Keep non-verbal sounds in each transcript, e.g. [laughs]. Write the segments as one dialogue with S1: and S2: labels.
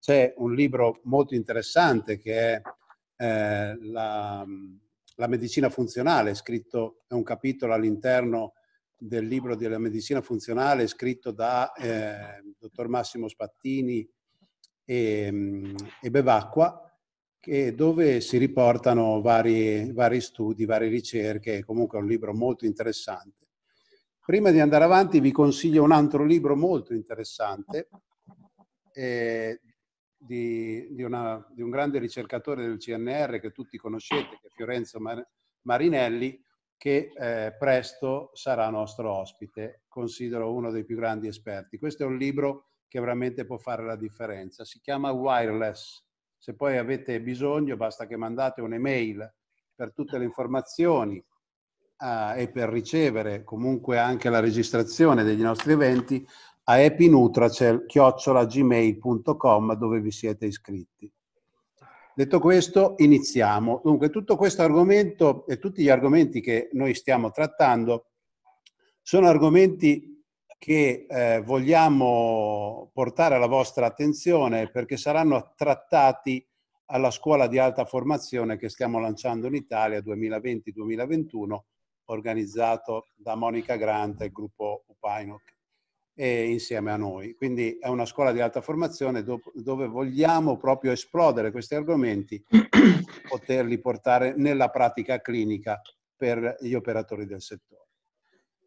S1: c'è un libro molto interessante che è eh, la, la, medicina funzionale, scritto, è un capitolo all'interno del libro della medicina funzionale scritto da eh, dottor Massimo Spattini e, e Bevacqua, che, dove si riportano vari, vari studi, varie ricerche, comunque è un libro molto interessante. Prima di andare avanti vi consiglio un altro libro molto interessante eh, di, di, una, di, un grande ricercatore del CNR che tutti conoscete, che è Fiorenzo Marinelli, che eh, presto sarà nostro ospite. Considero uno dei più grandi esperti. Questo è un libro che veramente può fare la differenza. Si chiama Wireless. Se poi avete bisogno, basta che mandate un'email per tutte le informazioni uh, e per ricevere comunque anche la registrazione degli nostri eventi a epinutracel.gmail.com dove vi siete iscritti. Detto questo, iniziamo. Dunque, tutto questo argomento e tutti gli argomenti che noi stiamo trattando sono argomenti che eh, vogliamo portare alla vostra attenzione perché saranno trattati alla scuola di alta formazione che stiamo lanciando in Italia 2020-2021, organizzato da Monica Grant e il gruppo Upainok e insieme a noi. Quindi è una scuola di alta formazione dove vogliamo proprio esplodere questi argomenti, poterli portare nella pratica clinica per gli operatori del settore.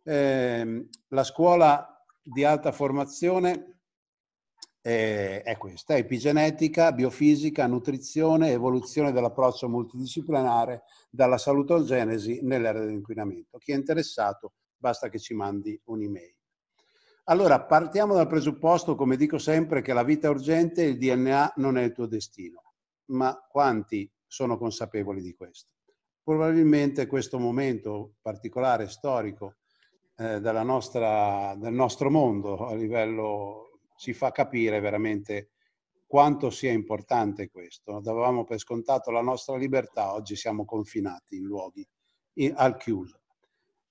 S1: Eh, la scuola di alta formazione è, è questa, epigenetica, biofisica, nutrizione, evoluzione dell'approccio multidisciplinare dalla salutogenesi nell'era dell'inquinamento. Chi è interessato basta che ci mandi un'email. Allora, partiamo dal presupposto, come dico sempre, che la vita è urgente e il DNA non è il tuo destino. Ma quanti sono consapevoli di questo? Probabilmente questo momento particolare, storico, eh, nostra, del nostro mondo a livello ci fa capire veramente quanto sia importante questo. Davamo per scontato la nostra libertà, oggi siamo confinati in luoghi in, al chiuso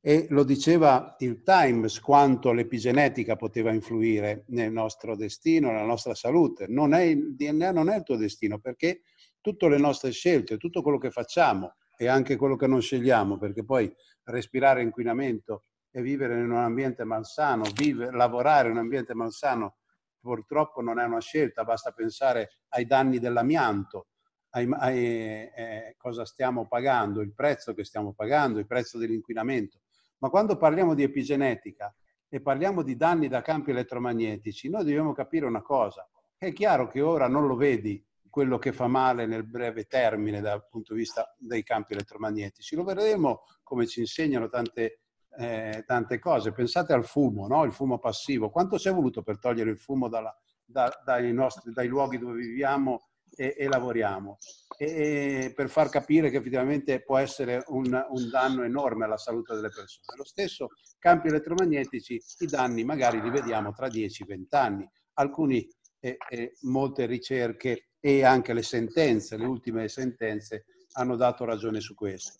S1: e lo diceva il Times quanto l'epigenetica poteva influire nel nostro destino, nella nostra salute. Non è, il DNA non è il tuo destino perché tutte le nostre scelte, tutto quello che facciamo e anche quello che non scegliamo, perché poi respirare inquinamento e vivere in un ambiente malsano, vive, lavorare in un ambiente malsano, purtroppo non è una scelta, basta pensare ai danni dell'amianto, ai, ai, eh, cosa stiamo pagando, il prezzo che stiamo pagando, il prezzo dell'inquinamento. Ma quando parliamo di epigenetica e parliamo di danni da campi elettromagnetici, noi dobbiamo capire una cosa. È chiaro che ora non lo vedi quello che fa male nel breve termine dal punto di vista dei campi elettromagnetici. Lo vedremo come ci insegnano tante, eh, tante cose. Pensate al fumo, no? il fumo passivo. Quanto ci è voluto per togliere il fumo dalla, da, dai, nostri, dai luoghi dove viviamo e, e lavoriamo, e, per far capire che effettivamente può essere un, un, danno enorme alla salute delle persone. Lo stesso campi elettromagnetici, i danni magari li vediamo tra 10-20 anni. Alcuni, eh, eh, molte ricerche e anche le sentenze, le ultime sentenze hanno dato ragione su questo.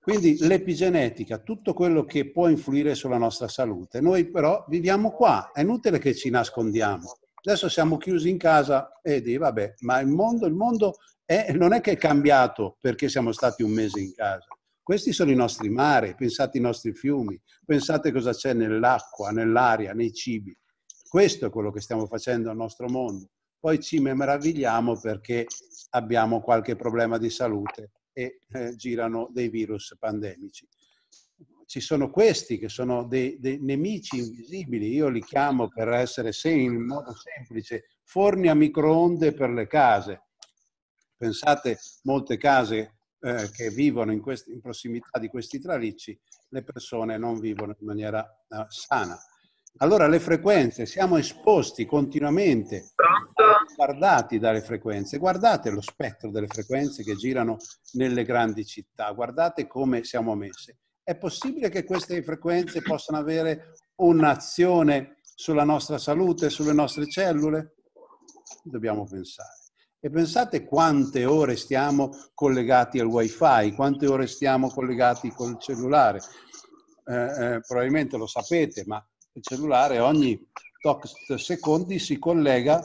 S1: Quindi l'epigenetica, tutto quello che può influire sulla nostra salute. Noi però viviamo qua, è inutile che ci nascondiamo. Adesso siamo chiusi in casa e di vabbè, ma il mondo, il mondo è, non è che è cambiato perché siamo stati un mese in casa. Questi sono i nostri mari, pensate ai nostri fiumi, pensate cosa c'è nell'acqua, nell'aria, nei cibi. Questo è quello che stiamo facendo al nostro mondo. Poi ci meravigliamo perché abbiamo qualche problema di salute e eh, girano dei virus pandemici ci sono questi che sono dei, dei, nemici invisibili, io li chiamo per essere in modo semplice, forni a microonde per le case. Pensate, molte case eh, che vivono in, questi, in, prossimità di questi tralicci, le persone non vivono in maniera uh, sana. Allora le frequenze, siamo esposti continuamente, guardati dalle frequenze, guardate lo spettro delle frequenze che girano nelle grandi città, guardate come siamo messi è possibile che queste frequenze possano avere un'azione sulla nostra salute, sulle nostre cellule? Dobbiamo pensare. E pensate quante ore stiamo collegati al wifi, quante ore stiamo collegati col cellulare. Eh, eh, probabilmente lo sapete, ma il cellulare ogni tot secondi si collega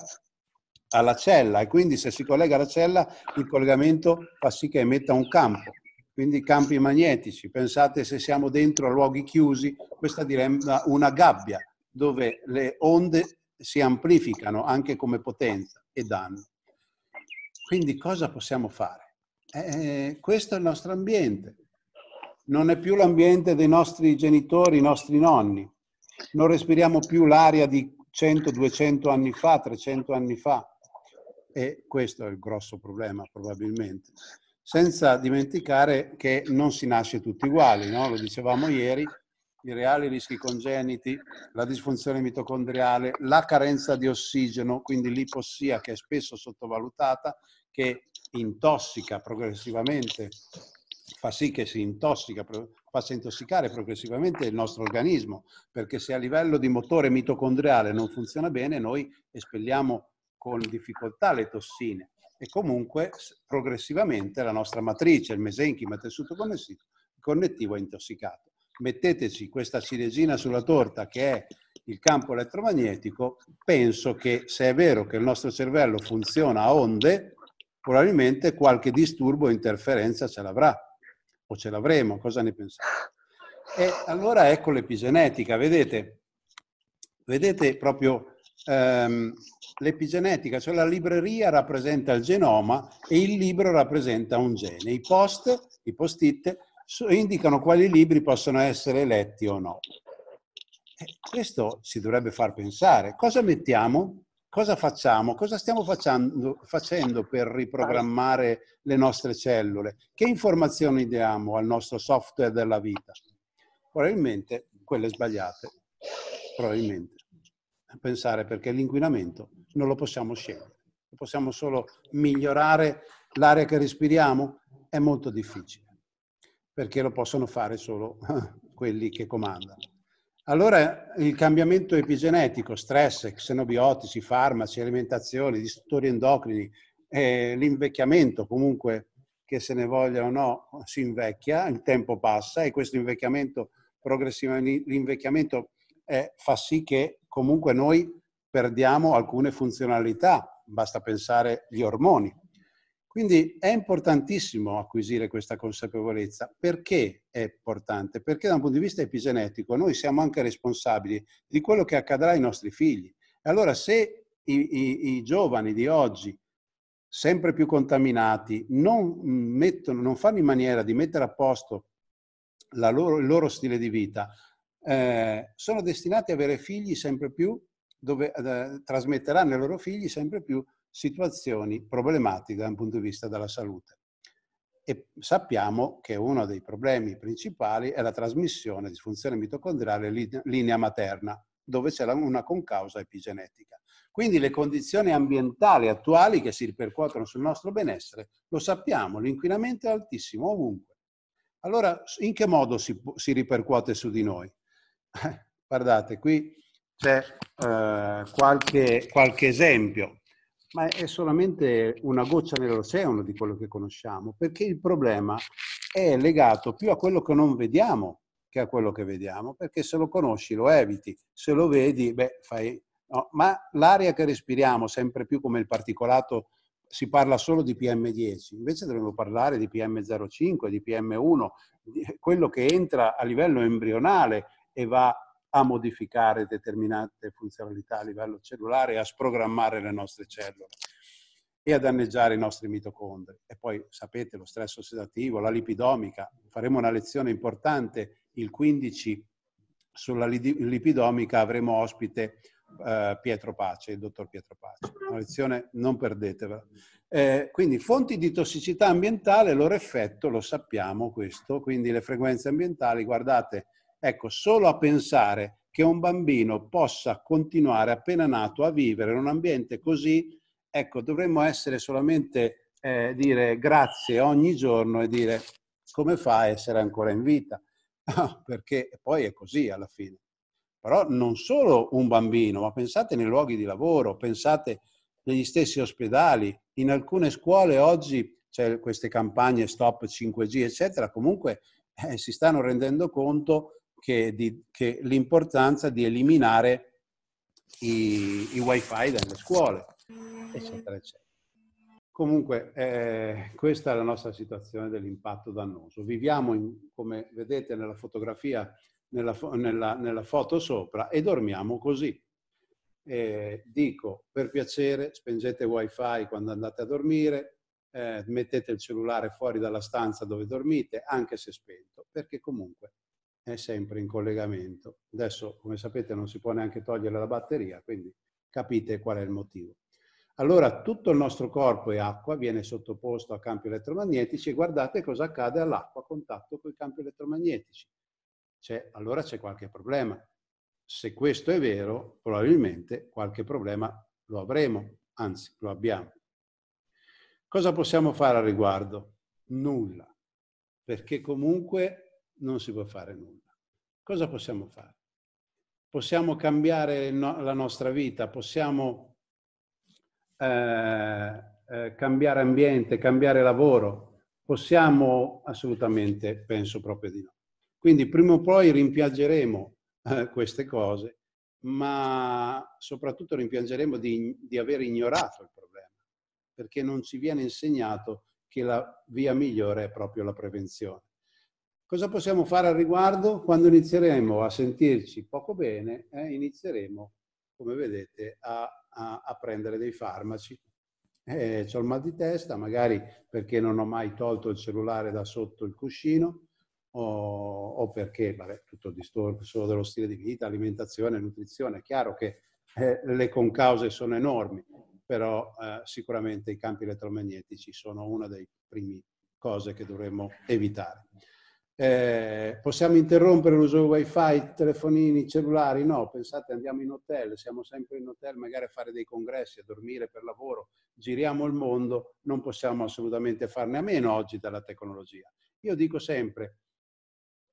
S1: alla cella e quindi se si collega alla cella il collegamento fa sì che emetta un campo, quindi campi magnetici. Pensate se siamo dentro a luoghi chiusi, questa diventa una gabbia dove le onde si amplificano anche come potenza e danno. Quindi cosa possiamo fare? Eh, questo è il nostro ambiente. Non è più l'ambiente dei nostri genitori, i nostri nonni. Non respiriamo più l'aria di 100, 200 anni fa, 300 anni fa. E questo è il grosso problema probabilmente. Senza dimenticare che non si nasce tutti uguali, no? lo dicevamo ieri, i reali rischi congeniti, la disfunzione mitocondriale, la carenza di ossigeno, quindi l'ipossia che è spesso sottovalutata, che intossica progressivamente, fa sì che si intossica, faccia intossicare progressivamente il nostro organismo, perché se a livello di motore mitocondriale non funziona bene, noi espelliamo con difficoltà le tossine e comunque progressivamente la nostra matrice, il mesenchima, tessuto connettivo è intossicato. Metteteci questa ciliegina sulla torta che è il campo elettromagnetico, penso che se è vero che il nostro cervello funziona a onde, probabilmente qualche disturbo o interferenza ce l'avrà o ce l'avremo, cosa ne pensate? E allora ecco l'epigenetica, vedete, vedete proprio ehm, l'epigenetica, cioè la libreria rappresenta il genoma e il libro rappresenta un gene. I post, i post-it, indicano quali libri possono essere letti o no. E questo si dovrebbe far pensare. Cosa mettiamo? Cosa facciamo? Cosa stiamo facendo, facendo per riprogrammare le nostre cellule? Che informazioni diamo al nostro software della vita? Probabilmente quelle sbagliate. Probabilmente pensare perché l'inquinamento non lo possiamo scegliere, possiamo solo migliorare l'aria che respiriamo, è molto difficile, perché lo possono fare solo [laughs] quelli che comandano. Allora il cambiamento epigenetico, stress, xenobiotici, farmaci, alimentazione, disturbi endocrini, eh, l'invecchiamento comunque che se ne voglia o no si invecchia, il tempo passa e questo invecchiamento progressivamente, l'invecchiamento eh, fa sì che comunque noi perdiamo alcune funzionalità, basta pensare agli ormoni. Quindi è importantissimo acquisire questa consapevolezza. Perché è importante? Perché da un punto di vista epigenetico noi siamo anche responsabili di quello che accadrà ai nostri figli. E allora se i, i, i giovani di oggi, sempre più contaminati, non, mettono, non fanno in maniera di mettere a posto loro, il loro stile di vita, eh, sono destinati ad avere figli sempre più, dove eh, trasmetteranno ai loro figli sempre più situazioni problematiche da un punto di vista della salute. E sappiamo che uno dei problemi principali è la trasmissione di disfunzione mitocondriale linea materna, dove c'è una concausa epigenetica. Quindi le condizioni ambientali attuali che si ripercuotono sul nostro benessere, lo sappiamo, l'inquinamento è altissimo ovunque. Allora, in che modo si, si ripercuote su di noi? [laughs] guardate, qui c'è eh, qualche, qualche esempio, ma è solamente una goccia nell'oceano di quello che conosciamo, perché il problema è legato più a quello che non vediamo che a quello che vediamo, perché se lo conosci lo eviti, se lo vedi, beh, fai... No, ma l'aria che respiriamo, sempre più come il particolato, si parla solo di PM10, invece dovremmo parlare di PM05, di PM1, di quello che entra a livello embrionale e va a modificare determinate funzionalità a livello cellulare a sprogrammare le nostre cellule e a danneggiare i nostri mitocondri. E poi sapete lo stress ossidativo, la lipidomica, faremo una lezione importante il 15 sulla lipidomica avremo ospite eh, Pietro Pace, il dottor Pietro Pace. Una lezione non perdetevela. Eh, quindi fonti di tossicità ambientale, loro effetto lo sappiamo questo, quindi le frequenze ambientali, guardate, Ecco, solo a pensare che un bambino possa continuare appena nato a vivere in un ambiente così, ecco, dovremmo essere solamente eh, dire grazie ogni giorno e dire come fa a essere ancora in vita? [laughs] Perché poi è così alla fine. Però non solo un bambino, ma pensate nei luoghi di lavoro, pensate negli stessi ospedali, in alcune scuole oggi c'è queste campagne stop 5G, eccetera, comunque eh, si stanno rendendo conto che, di, che l'importanza di eliminare i, i wifi dalle scuole. eccetera, eccetera. Comunque, eh, questa è la nostra situazione dell'impatto dannoso. Viviamo, in, come vedete nella fotografia, nella, nella, nella foto sopra, e dormiamo così. Eh, dico, per piacere, spengete wifi quando andate a dormire, eh, mettete il cellulare fuori dalla stanza dove dormite, anche se spento, perché comunque è sempre in collegamento. Adesso, come sapete, non si può neanche togliere la batteria, quindi capite qual è il motivo. Allora tutto il nostro corpo è acqua, viene sottoposto a campi elettromagnetici e guardate cosa accade all'acqua a contatto con i campi elettromagnetici. C'è, allora c'è qualche problema. Se questo è vero, probabilmente qualche problema lo avremo, anzi lo abbiamo. Cosa possiamo fare al riguardo? Nulla, perché comunque non si può fare nulla. Cosa possiamo fare? Possiamo cambiare no, la nostra vita, possiamo eh, eh, cambiare ambiente, cambiare lavoro. Possiamo? Assolutamente, penso proprio di no. Quindi prima o poi rimpiangeremo eh, queste cose, ma soprattutto rimpiangeremo di, di aver ignorato il problema perché non ci viene insegnato che la via migliore è proprio la prevenzione. Cosa possiamo fare al riguardo? Quando inizieremo a sentirci poco bene, eh, inizieremo, come vedete, a, a, a prendere dei farmaci. Eh, ho il mal di testa, magari perché non ho mai tolto il cellulare da sotto il cuscino, o, o perché, vabbè, tutto il discorso dello stile di vita, alimentazione, nutrizione. È chiaro che eh, le concause sono enormi, però eh, sicuramente i campi elettromagnetici sono una delle prime cose che dovremmo evitare. Eh, possiamo interrompere l'uso del wifi, telefonini, cellulari? No, pensate andiamo in hotel, siamo sempre in hotel magari a fare dei congressi, a dormire per lavoro, giriamo il mondo, non possiamo assolutamente farne a meno oggi dalla tecnologia. Io dico sempre,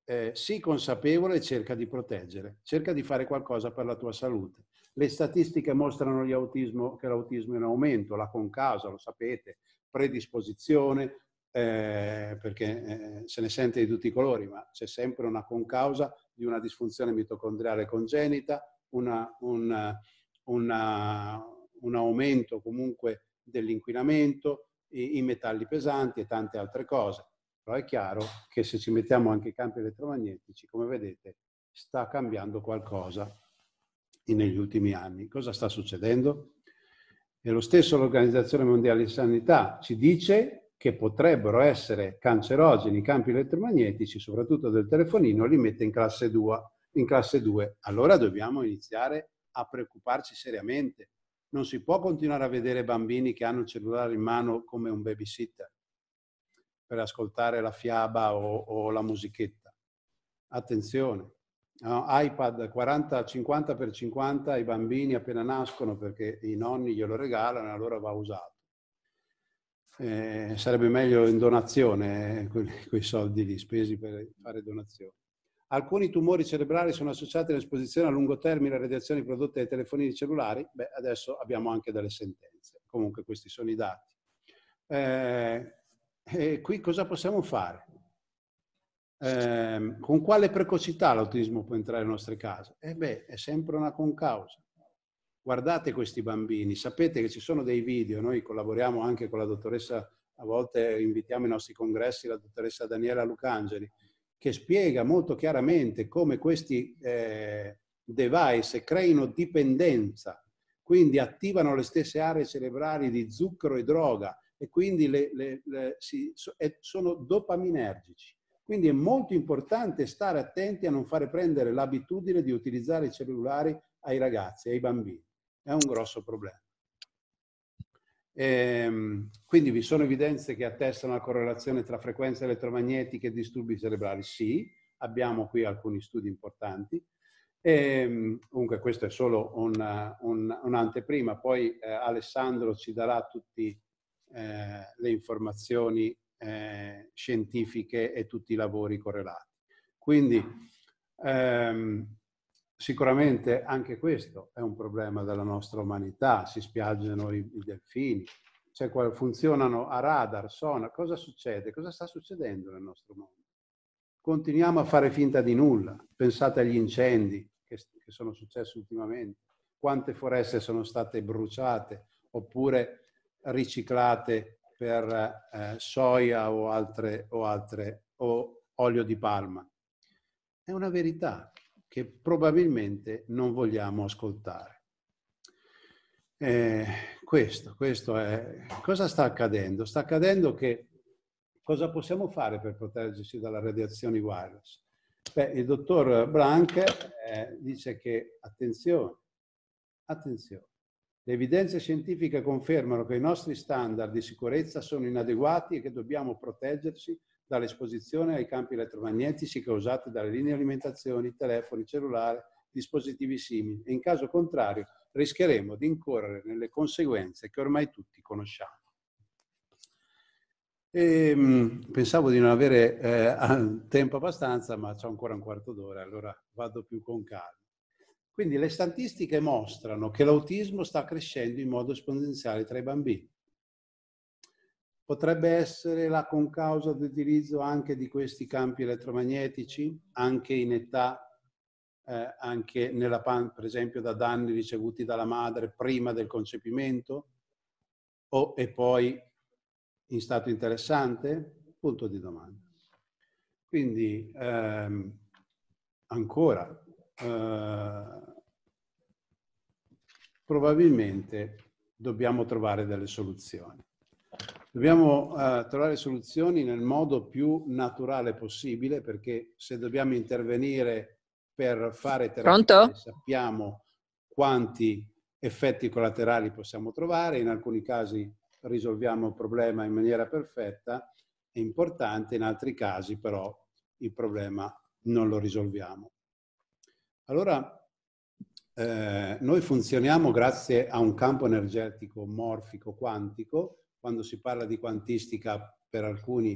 S1: eh, sii consapevole e cerca di proteggere, cerca di fare qualcosa per la tua salute. Le statistiche mostrano che l'autismo è in aumento, la concausa, lo sapete, predisposizione, eh, perché eh, se ne sente di tutti i colori, ma c'è sempre una concausa di una disfunzione mitocondriale congenita, una, una, una, un aumento comunque dell'inquinamento, i, i metalli pesanti e tante altre cose. Però è chiaro che se ci mettiamo anche i campi elettromagnetici, come vedete, sta cambiando qualcosa negli ultimi anni. Cosa sta succedendo? E lo stesso l'Organizzazione Mondiale di Sanità ci dice che potrebbero essere cancerogeni i campi elettromagnetici, soprattutto del telefonino, li mette in classe 2. In classe 2. Allora dobbiamo iniziare a preoccuparci seriamente. Non si può continuare a vedere bambini che hanno il cellulare in mano come un babysitter per ascoltare la fiaba o, o la musichetta. Attenzione, no, iPad 40, 50 per 50 ai bambini appena nascono perché i nonni glielo regalano e allora va usato. Eh, sarebbe meglio in donazione eh, quei, quei soldi lì spesi per fare donazioni. Alcuni tumori cerebrali sono associati all'esposizione a lungo termine alle radiazioni prodotte dai telefonini cellulari. Beh, adesso abbiamo anche delle sentenze. Comunque questi sono i dati. Eh, e qui cosa possiamo fare? Eh, con quale precocità l'autismo può entrare nelle nostre case? Eh beh, è sempre una concausa. Guardate questi bambini, sapete che ci sono dei video, noi collaboriamo anche con la dottoressa, a volte invitiamo ai nostri congressi la dottoressa Daniela Lucangeli, che spiega molto chiaramente come questi eh, device creino dipendenza, quindi attivano le stesse aree cerebrali di zucchero e droga e quindi le, le, le, si, sono dopaminergici. Quindi è molto importante stare attenti a non fare prendere l'abitudine di utilizzare i cellulari ai ragazzi, ai bambini. È un grosso problema. Ehm, quindi vi sono evidenze che attestano la correlazione tra frequenze elettromagnetiche e disturbi cerebrali? Sì, abbiamo qui alcuni studi importanti. Ehm, comunque questo è solo un'anteprima, un, un poi eh, Alessandro ci darà tutte eh, le informazioni eh, scientifiche e tutti i lavori correlati. Quindi ehm, sicuramente anche questo è un problema della nostra umanità, si spiaggiano i, i delfini, cioè, funzionano a radar, sonar, cosa succede? Cosa sta succedendo nel nostro mondo? Continuiamo a fare finta di nulla, pensate agli incendi che, che sono successi ultimamente, quante foreste sono state bruciate oppure riciclate per eh, soia o, altre, o, altre, o olio di palma. È una verità che probabilmente non vogliamo ascoltare. Eh, questo, questo è... Cosa sta accadendo? Sta accadendo che cosa possiamo fare per proteggersi dalle radiazioni wireless? Beh, il dottor Blank eh, dice che, attenzione, attenzione, le evidenze scientifiche confermano che i nostri standard di sicurezza sono inadeguati e che dobbiamo proteggerci dall'esposizione ai campi elettromagnetici causati dalle linee di alimentazione, telefoni, cellulari, dispositivi simili e in caso contrario rischieremo di incorrere nelle conseguenze che ormai tutti conosciamo. E, mh, pensavo di non avere eh, tempo abbastanza, ma c'è ancora un quarto d'ora, allora vado più con calma. Quindi le statistiche mostrano che l'autismo sta crescendo in modo esponenziale tra i bambini. Potrebbe essere la concausa di utilizzo anche di questi campi elettromagnetici, anche in età, eh, anche nella, per esempio da danni ricevuti dalla madre prima del concepimento o e poi in stato interessante? Punto di domanda. Quindi ehm, ancora eh, probabilmente dobbiamo trovare delle soluzioni. Dobbiamo uh, trovare soluzioni nel modo più naturale possibile perché se dobbiamo intervenire per fare terapia sappiamo quanti effetti collaterali possiamo trovare, in alcuni casi risolviamo il problema in maniera perfetta, è importante, in altri casi però il problema non lo risolviamo. Allora eh, noi funzioniamo grazie a un campo energetico morfico quantico. Quando si parla di quantistica per alcuni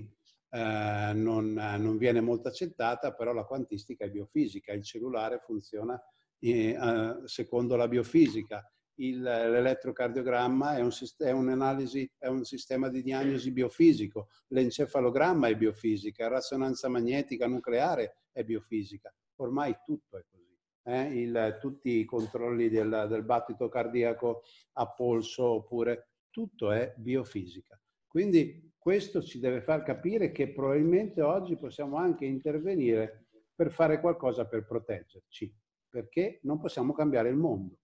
S1: eh, non, non, viene molto accettata, però la quantistica è biofisica, il cellulare funziona eh, secondo la biofisica. L'elettrocardiogramma è un, è, un'analisi, è un sistema di diagnosi biofisico, l'encefalogramma è biofisica, la risonanza magnetica nucleare è biofisica. Ormai tutto è così eh, il, tutti i controlli del, del battito cardiaco a polso oppure tutto è biofisica. Quindi questo ci deve far capire che probabilmente oggi possiamo anche intervenire per fare qualcosa per proteggerci, perché non possiamo cambiare il mondo.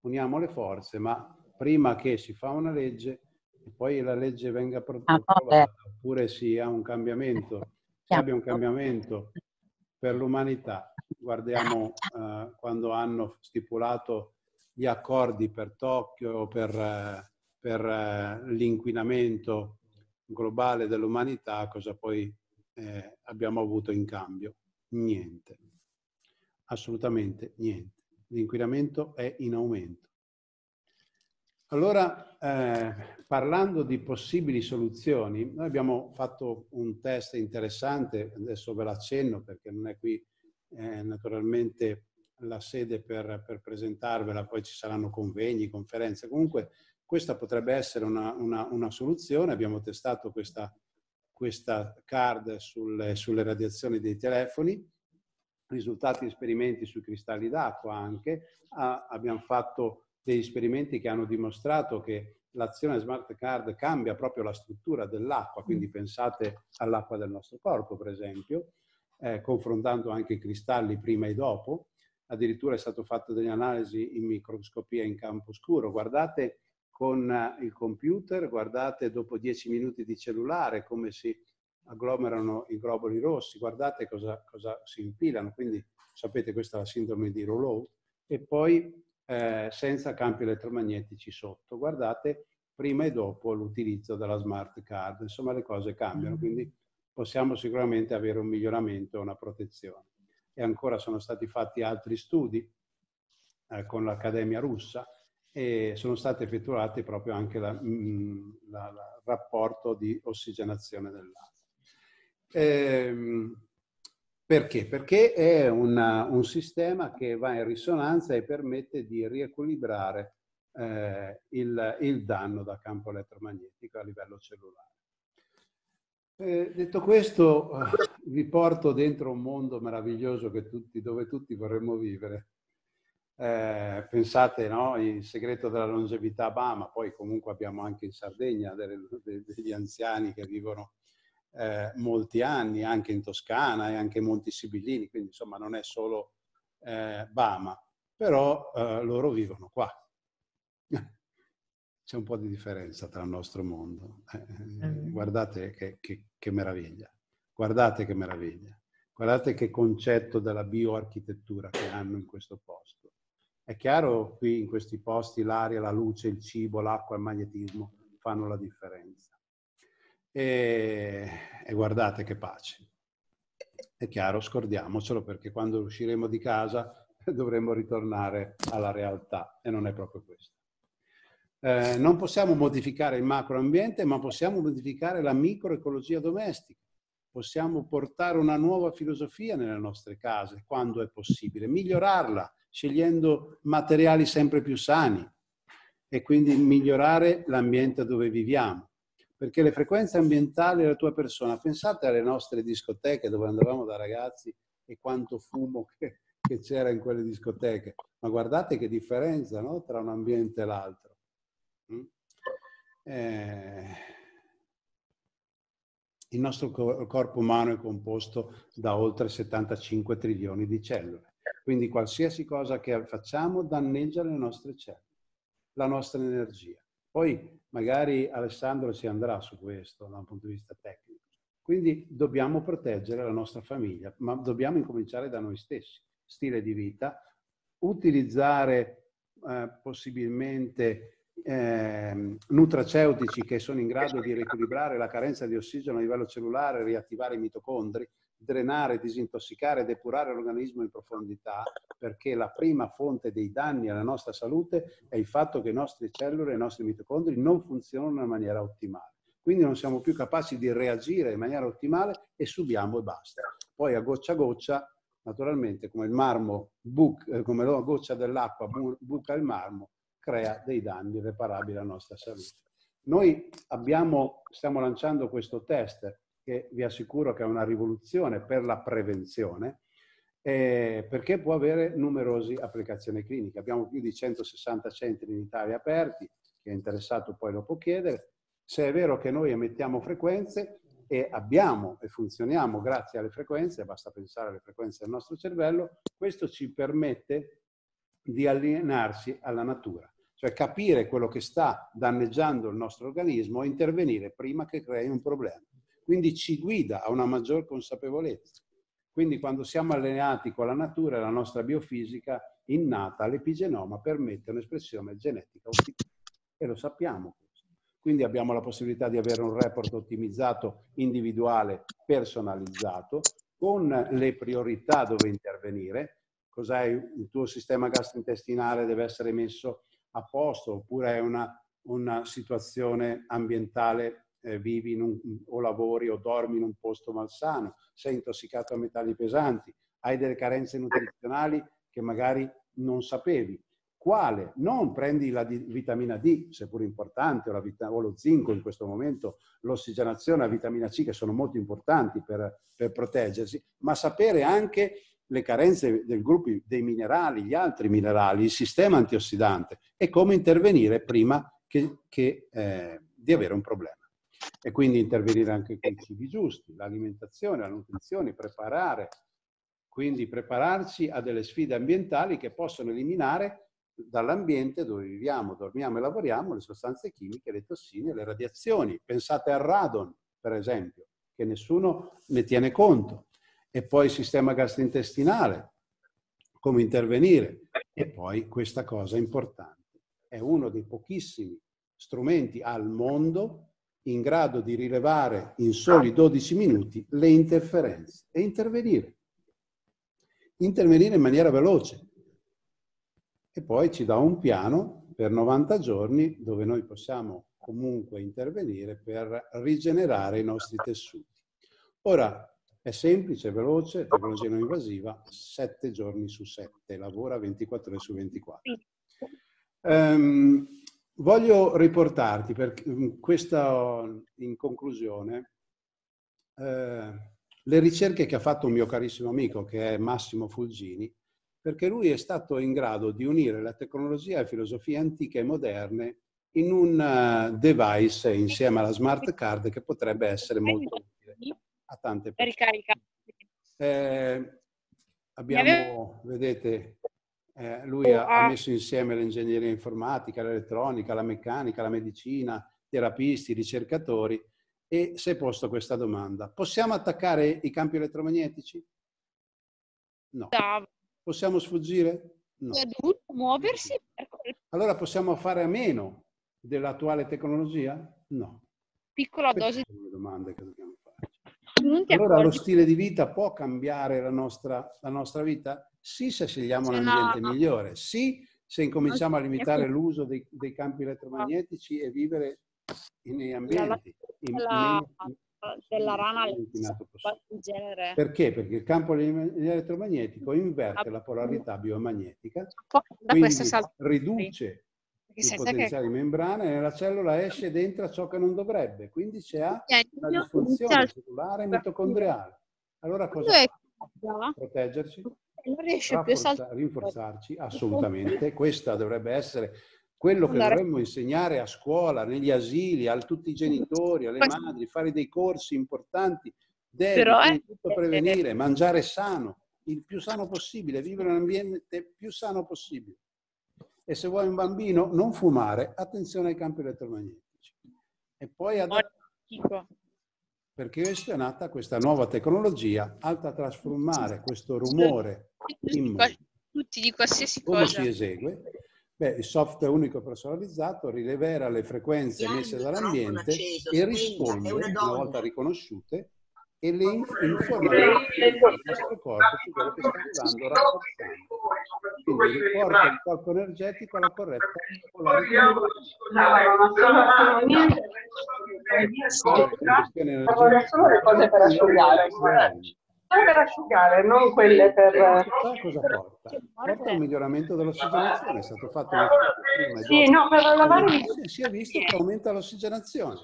S1: Uniamo le forze, ma prima che si fa una legge e poi la legge venga approvata, oppure sia un cambiamento, si abbia un cambiamento per l'umanità, guardiamo eh, quando hanno stipulato gli accordi per Tokyo, per, per eh, l'inquinamento globale dell'umanità, cosa poi eh, abbiamo avuto in cambio? Niente, assolutamente niente. L'inquinamento è in aumento. Allora, eh, parlando di possibili soluzioni, noi abbiamo fatto un test interessante, adesso ve l'accenno perché non è qui eh, naturalmente la sede per, per, presentarvela, poi ci saranno convegni, conferenze. Comunque questa potrebbe essere una, una, una soluzione. Abbiamo testato questa, questa card sulle, sulle radiazioni dei telefoni, risultati di esperimenti sui cristalli d'acqua anche. Ah, abbiamo fatto degli esperimenti che hanno dimostrato che l'azione smart card cambia proprio la struttura dell'acqua, quindi pensate all'acqua del nostro corpo, per esempio, eh, confrontando anche i cristalli prima e dopo. Addirittura è stato fatto delle analisi in microscopia in campo scuro. Guardate con eh, il computer, guardate dopo 10 minuti di cellulare come si agglomerano i globuli rossi, guardate cosa, cosa si impilano, quindi sapete questa è la sindrome di Rouleau, e poi eh, senza campi elettromagnetici sotto. Guardate prima e dopo l'utilizzo della smart card, insomma le cose cambiano, mm. quindi possiamo sicuramente avere un miglioramento, una protezione. E ancora sono stati fatti altri studi eh, con l'Accademia russa e sono stati effettuati proprio anche il mm, rapporto di ossigenazione dell'acqua. Ehm, perché? Perché è una, un sistema che va in risonanza e permette di riequilibrare eh, il, il danno da campo elettromagnetico a livello cellulare. Eh, detto questo, vi porto dentro un mondo meraviglioso tutti, dove tutti vorremmo vivere. Eh, pensate, no? Il segreto della longevità Bama, poi comunque abbiamo anche in Sardegna delle, degli anziani che vivono eh, molti anni, anche in Toscana e anche Monti Sibillini, quindi insomma non è solo eh, Bama, però eh, loro vivono qua. C'è un po' di differenza tra il nostro mondo. Eh, guardate che, che, che meraviglia, guardate che meraviglia. Guardate che concetto della bioarchitettura che hanno in questo posto. È chiaro qui in questi posti l'aria, la luce, il cibo, l'acqua, il magnetismo fanno la differenza. E, e guardate che pace. È chiaro, scordiamocelo perché quando usciremo di casa [laughs] dovremmo ritornare alla realtà e non è proprio questo. Eh, non possiamo modificare il macroambiente, ma possiamo modificare la microecologia domestica possiamo portare una nuova filosofia nelle nostre case quando è possibile, migliorarla scegliendo materiali sempre più sani e quindi migliorare l'ambiente dove viviamo. Perché le frequenze ambientali della tua persona, pensate alle nostre discoteche dove andavamo da ragazzi e quanto fumo che, che c'era in quelle discoteche, ma guardate che differenza no? tra un ambiente e l'altro. Eh, il nostro corpo umano è composto da oltre 75 trilioni di cellule, quindi qualsiasi cosa che facciamo danneggia le nostre cellule, la nostra energia. Poi magari Alessandro ci andrà su questo da un punto di vista tecnico. Quindi dobbiamo proteggere la nostra famiglia, ma dobbiamo incominciare da noi stessi. Stile di vita, utilizzare eh, possibilmente eh, nutraceutici che sono in grado di riequilibrare la carenza di ossigeno a livello cellulare, riattivare i mitocondri, drenare, disintossicare, depurare l'organismo in profondità, perché la prima fonte dei danni alla nostra salute è il fatto che le nostre cellule, i nostri mitocondri non funzionano in maniera ottimale. Quindi non siamo più capaci di reagire in maniera ottimale e subiamo e basta. Poi a goccia a goccia, naturalmente, come il marmo, buc, eh, come la goccia dell'acqua buca il marmo, crea dei danni irreparabili alla nostra salute. Noi abbiamo, stiamo lanciando questo test che vi assicuro che è una rivoluzione per la prevenzione, eh, perché può avere numerose applicazioni cliniche. Abbiamo più di 160 centri in Italia aperti, chi è interessato poi lo può chiedere. Se è vero che noi emettiamo frequenze e abbiamo e funzioniamo grazie alle frequenze, basta pensare alle frequenze del nostro cervello, questo ci permette di allinearsi alla natura cioè capire quello che sta danneggiando il nostro organismo e intervenire prima che crei un problema. Quindi ci guida a una maggior consapevolezza. Quindi quando siamo allineati con la natura e la nostra biofisica innata, l'epigenoma permette un'espressione genetica ottimale. E lo sappiamo. Quindi abbiamo la possibilità di avere un report ottimizzato, individuale, personalizzato, con le priorità dove intervenire. Cos'è il tuo sistema gastrointestinale? Deve essere messo a posto, oppure è una, una situazione ambientale, eh, vivi un, o lavori o dormi in un posto malsano, sei intossicato a metalli pesanti, hai delle carenze nutrizionali che magari non sapevi. Quale? Non prendi la vitamina D, seppur importante, o, vita, o lo zinco in questo momento, l'ossigenazione, la vitamina C, che sono molto importanti per, per proteggersi, ma sapere anche le carenze del gruppo dei minerali, gli altri minerali, il sistema antiossidante e come intervenire prima che, che, eh, di avere un problema. E quindi intervenire anche con i cibi giusti, l'alimentazione, la nutrizione, preparare, quindi prepararci a delle sfide ambientali che possono eliminare dall'ambiente dove viviamo, dormiamo e lavoriamo le sostanze chimiche, le tossine, le radiazioni. Pensate al radon, per esempio, che nessuno ne tiene conto e poi il sistema gastrointestinale, come intervenire. E poi questa cosa importante, è uno dei pochissimi strumenti al mondo in grado di rilevare in soli 12 minuti le interferenze e intervenire. Intervenire in maniera veloce. E poi ci dà un piano per 90 giorni dove noi possiamo comunque intervenire per rigenerare i nostri tessuti. Ora, è semplice, veloce, tecnologia non invasiva, 7 giorni su 7, lavora 24 ore su 24. Um, ehm, voglio riportarti, per questa, in conclusione, eh, le ricerche che ha fatto un mio carissimo amico, che è Massimo Fulgini, perché lui è stato in grado di unire la tecnologia e filosofie antiche e moderne in un uh, device insieme alla smart card che potrebbe essere molto utile a tante persone. Eh, abbiamo, vedete, eh, lui ha, ha, messo insieme l'ingegneria informatica, l'elettronica, la meccanica, la medicina, terapisti, ricercatori e si è posto questa domanda. Possiamo attaccare i campi elettromagnetici? No. Possiamo sfuggire? No.
S2: Muoversi.
S1: Allora possiamo fare a meno dell'attuale tecnologia? No.
S2: Piccola dose.
S1: Sono le domande che dobbiamo farci. Allora lo stile di vita può cambiare la nostra, la nostra vita? Sì, se scegliamo un ambiente no. migliore. Sì, se incominciamo a limitare l'uso dei, dei campi elettromagnetici e vivere in ambienti in,
S2: la, in, della rana in genere.
S1: Perché? Perché il campo elettromagnetico inverte la polarità biomagnetica, quindi riduce i potenziali che... membrane e nella cellula esce ed entra ciò che non dovrebbe, quindi c'è una disfunzione cellulare mitocondriale. Allora cosa fa? Proteggerci? Rafforza, rinforzarci? Assolutamente. Questa dovrebbe essere quello che dovremmo insegnare a scuola, negli asili, a tutti i genitori, alle madri, fare dei corsi importanti, deve Però, eh, tutto prevenire, mangiare sano, il più sano possibile, vivere in un ambiente più sano possibile. E se vuoi un bambino non fumare, attenzione ai campi elettromagnetici. E poi ad... perché è nata questa nuova tecnologia alta a trasformare questo rumore in
S2: tutti di qualsiasi
S1: cosa.
S2: Come
S1: si esegue? Beh, il software unico personalizzato rileverà le frequenze emesse dall'ambiente e risponde, una, una volta riconosciute, e le informa il nostro corpo su quello che sta arrivando rafforzando. Quindi riporta il corpo energetico alla corretta.
S3: Vorrei solo le cose per asciugare per asciugare, non quelle per...
S1: Cosa porta? Porta un miglioramento dell'ossigenazione, è stato fatto
S3: prima. Sì, no, per lavare...
S1: Si è visto che aumenta l'ossigenazione.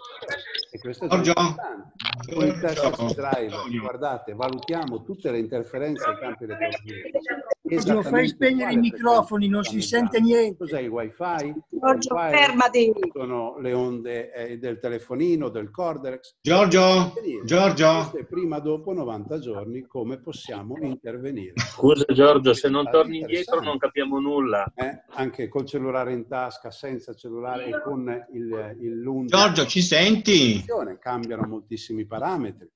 S1: E questo è importante. Con il test drive, guardate, valutiamo tutte le interferenze ai campi elettromagnetici.
S4: Non fai spegnere i microfoni, non si sente niente.
S1: Cos'è il wifi?
S3: Giorgio, fermati.
S1: Sono le onde eh, del telefonino, del Cordex.
S5: Giorgio, Giorgio.
S1: Prima dopo 90 giorni giorni come possiamo intervenire.
S6: Scusa Giorgio, se non torni indietro non capiamo nulla.
S1: Eh, anche col cellulare in tasca, senza cellulare e con il, il lungo.
S5: Giorgio, ci senti?
S1: Cambiano moltissimi parametri.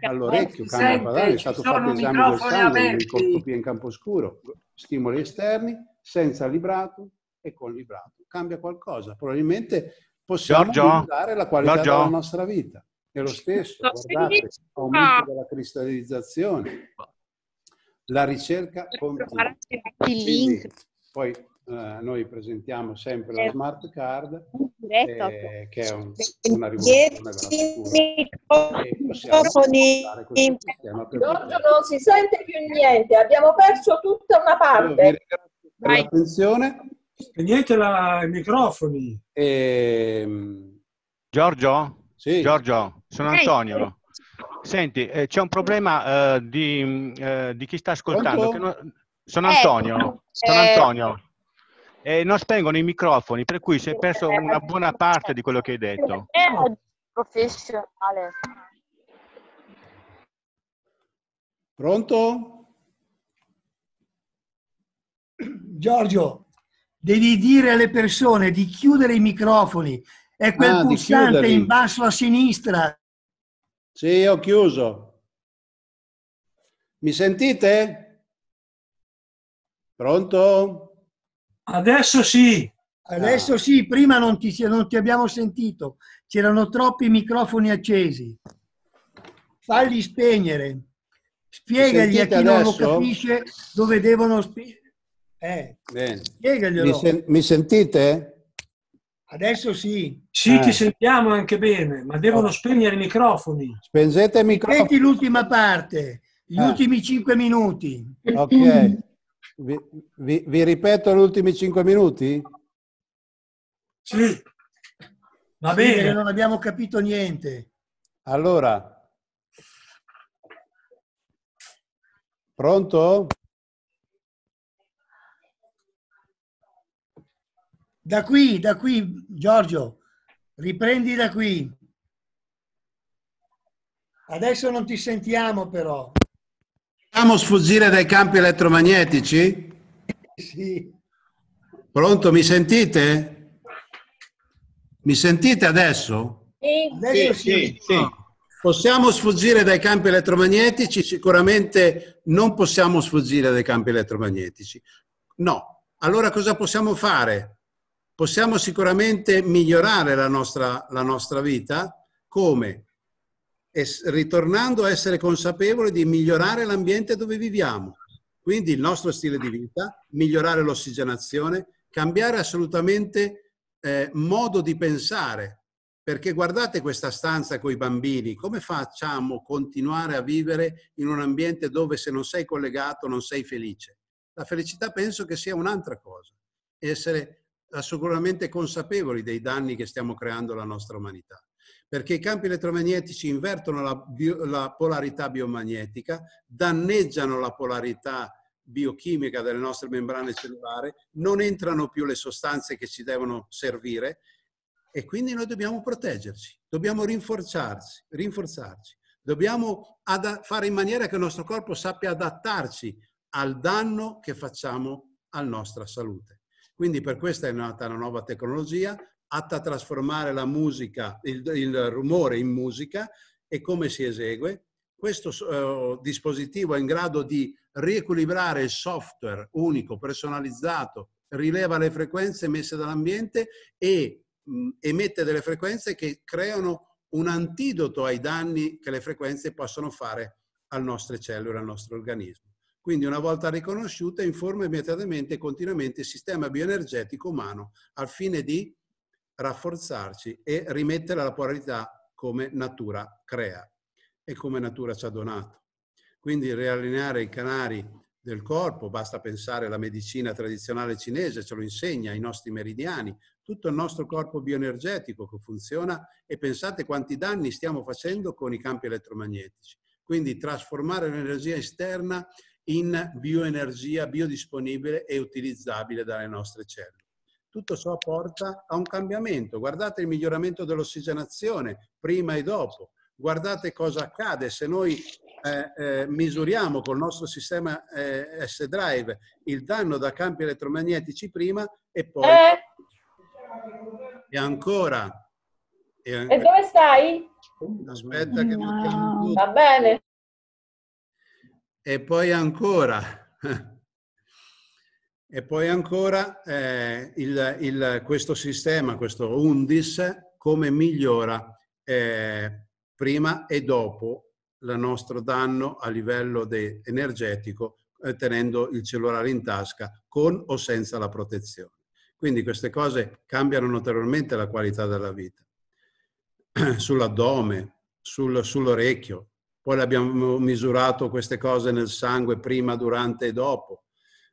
S1: All'orecchio cambia parametri, è stato fatto esame del sangue, microscopia in campo scuro, stimoli esterni, senza librato e con librato. Cambia qualcosa. Probabilmente possiamo migliorare la qualità Giorgio. della nostra vita. È lo stesso, guardate, aumento della cristallizzazione. La ricerca continua. Quindi, poi eh, noi presentiamo sempre la smart card, eh, che è un, una rivoluzione
S3: Giorgio non si sente più niente, abbiamo perso tutta una parte.
S1: per l'attenzione.
S4: Spegnete la, i microfoni.
S1: E, ehm,
S5: Giorgio? Sì. Giorgio, sono Antonio. Senti, eh, c'è un problema eh, di, eh, di, chi sta ascoltando. Non... Sono Antonio. Sono eh. Antonio. E non spengono i microfoni, per cui si è perso una buona parte di quello che hai detto.
S2: È professionale.
S1: Pronto?
S4: Giorgio, devi dire alle persone di chiudere i microfoni è quel ah, pulsante in basso a sinistra.
S1: Sì, ho chiuso. Mi sentite? Pronto?
S4: Adesso sì. Adesso ah. sì, prima non ti, non ti abbiamo sentito. C'erano troppi microfoni accesi. Falli spegnere. Spiegagli a chi adesso? non lo capisce dove devono spegnere. Eh,
S1: Spiegaglielo. Mi, sen- mi sentite?
S4: Adesso sì. Sì, eh. ti sentiamo anche bene, ma devono spegnere i microfoni.
S1: Spengete i microfoni.
S4: Metti l'ultima parte, gli eh. ultimi cinque minuti.
S1: Ok. Vi, vi, vi ripeto gli ultimi cinque minuti?
S4: Sì. Va sì, bene. Non abbiamo capito niente.
S1: Allora. Pronto?
S4: Da qui, da qui, Giorgio, riprendi da qui. Adesso non ti sentiamo però.
S1: Possiamo sfuggire dai campi elettromagnetici?
S4: Sì.
S1: Pronto, mi sentite? Mi sentite adesso?
S2: Sì,
S4: adesso
S5: sì. sì, sì.
S1: Possiamo sfuggire dai campi elettromagnetici? Sicuramente non possiamo sfuggire dai campi elettromagnetici. No. Allora cosa possiamo fare? Possiamo sicuramente migliorare la nostra, la nostra vita come? Es, ritornando a essere consapevoli di migliorare l'ambiente dove viviamo. Quindi il nostro stile di vita, migliorare l'ossigenazione, cambiare assolutamente eh, modo di pensare. Perché guardate questa stanza con i bambini, come facciamo a continuare a vivere in un ambiente dove se non sei collegato non sei felice? La felicità penso che sia un'altra cosa. Essere sicuramente consapevoli dei danni che stiamo creando alla nostra umanità. Perché i campi elettromagnetici invertono la, bio, la polarità biomagnetica, danneggiano la polarità biochimica delle nostre membrane cellulari, non entrano più le sostanze che ci devono servire e quindi noi dobbiamo proteggerci, dobbiamo rinforzarci, rinforzarci. dobbiamo fare in maniera che il nostro corpo sappia adattarci al danno che facciamo alla nostra salute. Quindi per questo è nata una nuova tecnologia atta a trasformare la musica, il, il rumore in musica e come si esegue. Questo uh, dispositivo è in grado di riequilibrare il software unico, personalizzato, rileva le frequenze emesse dall'ambiente e mh, emette delle frequenze che creano un antidoto ai danni che le frequenze possono fare alle nostre cellule, al nostro organismo. Quindi una volta riconosciuta informa immediatamente e continuamente il sistema bioenergetico umano al fine di rafforzarci e rimettere la polarità come natura crea e come natura ci ha donato. Quindi riallineare i canali del corpo, basta pensare alla medicina tradizionale cinese, ce lo insegna, i nostri meridiani, tutto il nostro corpo bioenergetico che funziona e pensate quanti danni stiamo facendo con i campi elettromagnetici. Quindi trasformare l'energia esterna in bioenergia biodisponibile e utilizzabile dalle nostre cellule. Tutto ciò porta a un cambiamento. Guardate il miglioramento dell'ossigenazione prima e dopo. Guardate cosa accade se noi eh, eh, misuriamo col nostro sistema eh, S-Drive il danno da campi elettromagnetici prima e poi...
S2: Eh.
S1: E ancora...
S2: E, e dove stai?
S1: Aspetta che
S2: no. Va bene.
S1: E poi ancora, [laughs] e poi ancora eh, il, il, questo sistema, questo UNDIS, come migliora eh, prima e dopo il nostro danno a livello de, energetico, eh, tenendo il cellulare in tasca con o senza la protezione. Quindi queste cose cambiano notevolmente la qualità della vita. [clears throat] Sull'addome, sul, sull'orecchio, poi abbiamo misurato queste cose nel sangue prima, durante e dopo.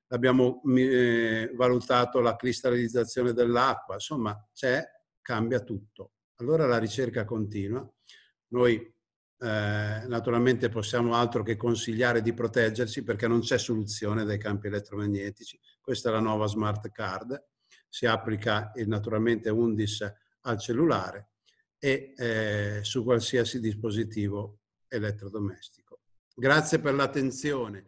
S1: Abbiamo eh, valutato la cristallizzazione dell'acqua. Insomma, c'è, cambia tutto. Allora la ricerca continua. Noi eh, naturalmente possiamo altro che consigliare di proteggersi perché non c'è soluzione dai campi elettromagnetici. Questa è la nuova smart card. Si applica naturalmente Undis al cellulare e eh, su qualsiasi dispositivo elettrodomestico. Grazie per l'attenzione.